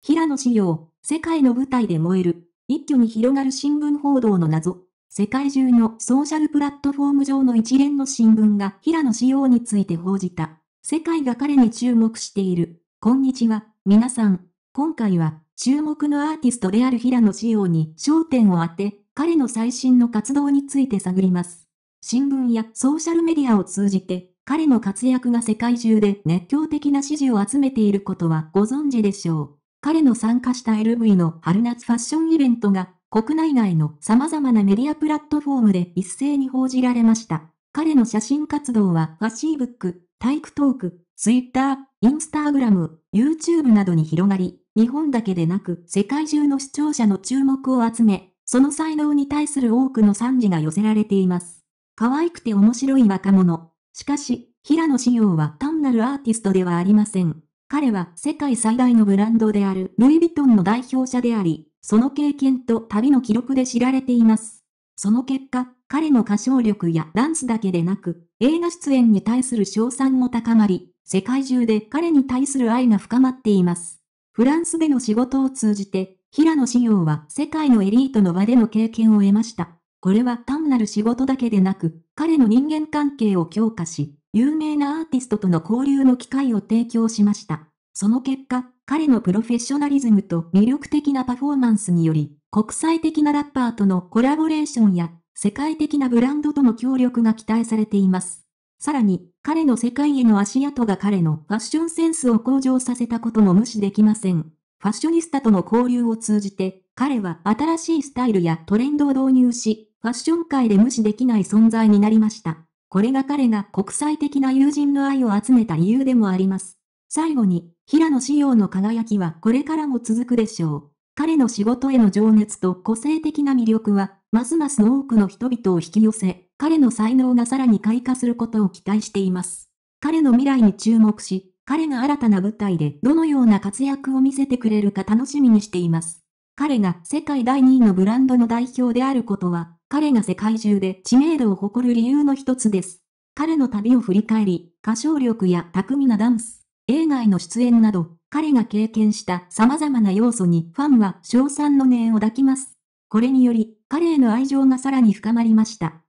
平野志陽、世界の舞台で燃える、一挙に広がる新聞報道の謎。世界中のソーシャルプラットフォーム上の一連の新聞が平野志陽について報じた。世界が彼に注目している。こんにちは、皆さん。今回は、注目のアーティストである平野志陽に焦点を当て、彼の最新の活動について探ります。新聞やソーシャルメディアを通じて、彼の活躍が世界中で熱狂的な支持を集めていることはご存知でしょう。彼の参加した LV の春夏ファッションイベントが国内外の様々なメディアプラットフォームで一斉に報じられました。彼の写真活動はファシーブック、タイクトーク、ツイッター、インスタグラム、YouTube などに広がり、日本だけでなく世界中の視聴者の注目を集め、その才能に対する多くの賛辞が寄せられています。可愛くて面白い若者。しかし、平野志陽は単なるアーティストではありません。彼は世界最大のブランドであるルイ・ヴィトンの代表者であり、その経験と旅の記録で知られています。その結果、彼の歌唱力やダンスだけでなく、映画出演に対する賞賛も高まり、世界中で彼に対する愛が深まっています。フランスでの仕事を通じて、平野志陽は世界のエリートの場での経験を得ました。これは単なる仕事だけでなく、彼の人間関係を強化し、有名なアーティストとの交流の機会を提供しました。その結果、彼のプロフェッショナリズムと魅力的なパフォーマンスにより、国際的なラッパーとのコラボレーションや世界的なブランドとの協力が期待されています。さらに、彼の世界への足跡が彼のファッションセンスを向上させたことも無視できません。ファッショニスタとの交流を通じて、彼は新しいスタイルやトレンドを導入し、ファッション界で無視できない存在になりました。これが彼が国際的な友人の愛を集めた理由でもあります。最後に、平野志陽の輝きはこれからも続くでしょう。彼の仕事への情熱と個性的な魅力は、ますます多くの人々を引き寄せ、彼の才能がさらに開花することを期待しています。彼の未来に注目し、彼が新たな舞台でどのような活躍を見せてくれるか楽しみにしています。彼が世界第2位のブランドの代表であることは、彼が世界中で知名度を誇る理由の一つです。彼の旅を振り返り、歌唱力や巧みなダンス、映画への出演など、彼が経験した様々な要素にファンは賞賛の念を抱きます。これにより、彼への愛情がさらに深まりました。